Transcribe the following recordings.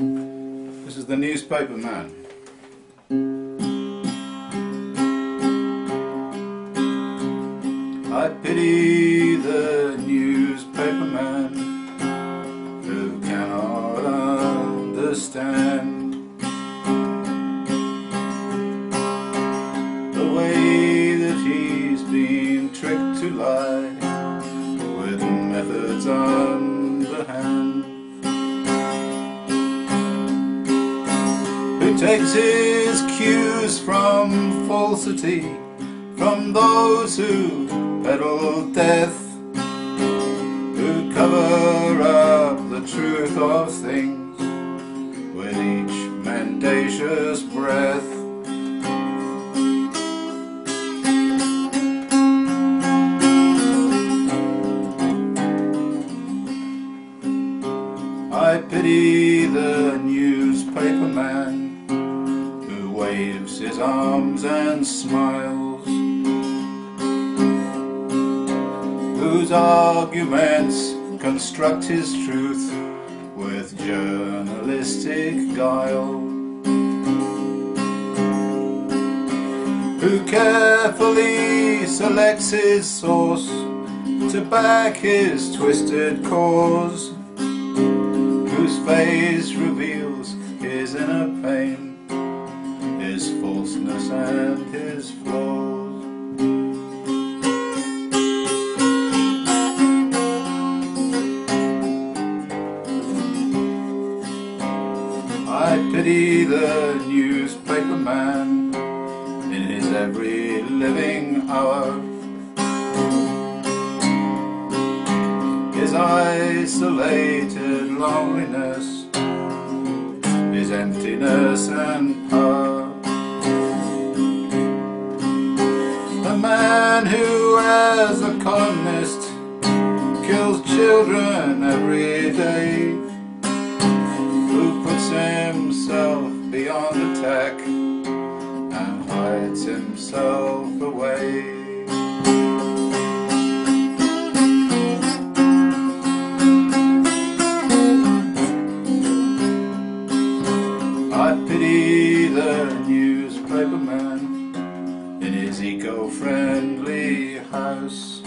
This is the newspaper man. I pity the newspaper man who cannot understand the way that he's been tricked to lie takes his cues from falsity, from those who peddle death, who cover up the truth of things with each mendacious breath. I pity the newspaper man waves his arms and smiles, whose arguments construct his truth with journalistic guile, who carefully selects his source to back his twisted cause. Whose face reveals his inner pain, his falseness and his flaws. I pity the newspaper man in his every living hour. His isolated loneliness, his emptiness and power. Children every day, who puts himself beyond attack and hides himself away. I pity the newspaper man in his eco-friendly house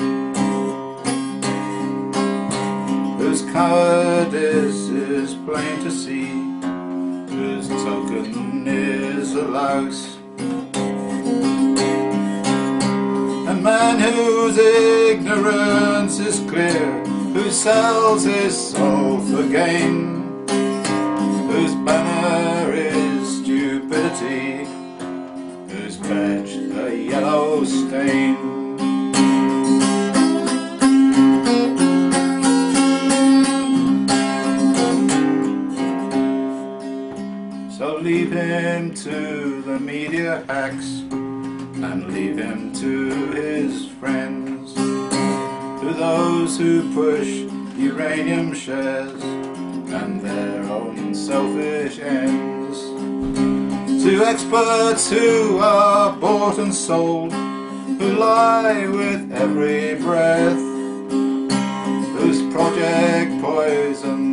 cowardice is plain to see. Whose token is a louse a man whose ignorance is clear who sells his soul for gain So leave him to the media hacks and leave him to his friends, to those who push uranium shares and their own selfish ends. To experts who are bought and sold, who lie with every breath, whose project poisons